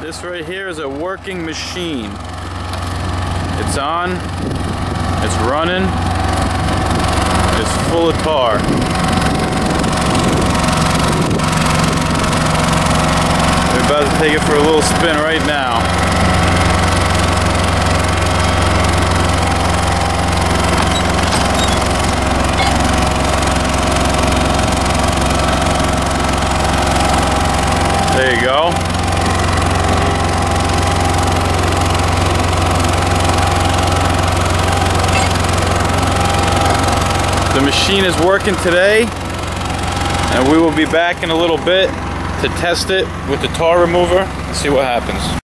This right here is a working machine. It's on, it's running, it's full of tar. We're about to take it for a little spin right now. There you go. The machine is working today and we will be back in a little bit to test it with the tar remover and see what happens.